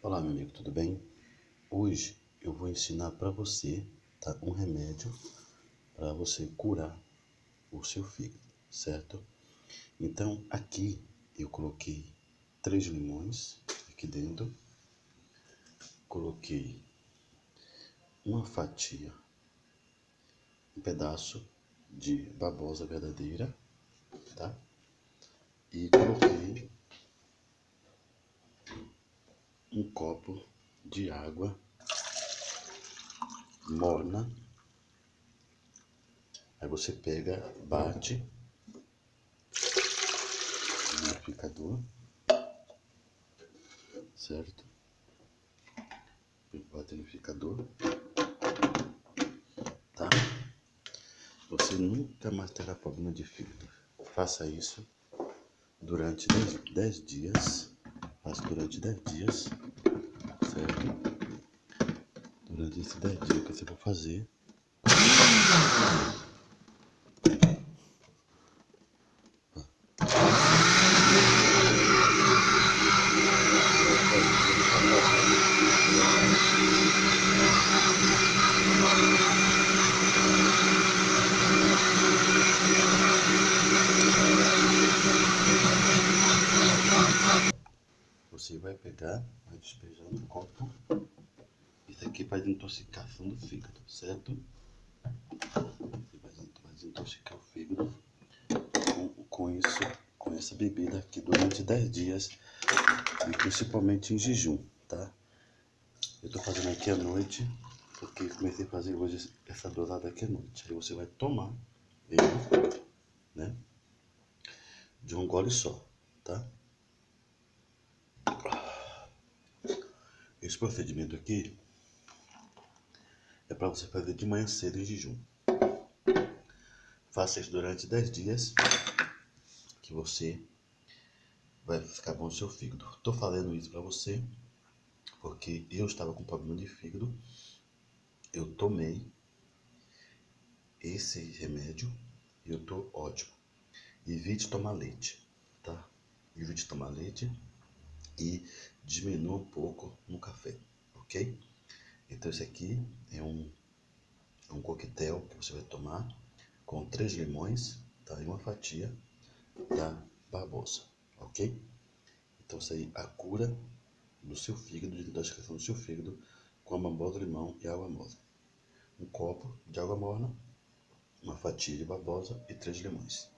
Olá, meu amigo, tudo bem? Hoje eu vou ensinar para você tá, um remédio para você curar o seu fígado, certo? Então, aqui eu coloquei três limões aqui dentro, coloquei uma fatia, um pedaço de babosa verdadeira, tá? E coloquei um copo de água morna. Aí você pega, bate no liquidificador, certo? Bate no liquidificador, tá? Você nunca mais terá problema de fígado. Faça isso durante 10 dias Faço durante 10 dias, certo? Durante esses 10 dias que você vai fazer. Você vai pegar, vai despejar no copo. Isso aqui vai desintoxicação do fígado, certo? Você vai, desintoxicar o fígado com, com isso, com essa bebida aqui durante 10 dias. E principalmente em jejum, tá? Eu tô fazendo aqui à noite, porque comecei a fazer hoje essa dosada aqui à noite. Aí você vai tomar né? De um gole só, tá? Esse procedimento aqui é para você fazer de manhã cedo em jejum. Faça isso durante 10 dias que você vai ficar bom no seu fígado. Tô falando isso para você porque eu estava com problema de fígado. Eu tomei esse remédio e eu tô ótimo. Evite tomar leite, tá? Evite tomar leite e diminua um pouco no café, ok? Então esse aqui é um, é um coquetel que você vai tomar com três limões, tá? E uma fatia da babosa, ok? Então isso aí a cura do seu fígado, de intoxicação do seu fígado com a babosa, limão e água morna. Um copo de água morna, uma fatia de babosa e três limões.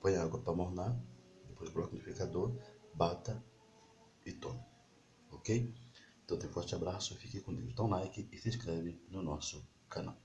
Põe água para mornar, depois coloca no liquidificador, bata e. Ok? Então, um forte abraço, fique com Deus. Dá um like e se inscreve no nosso canal.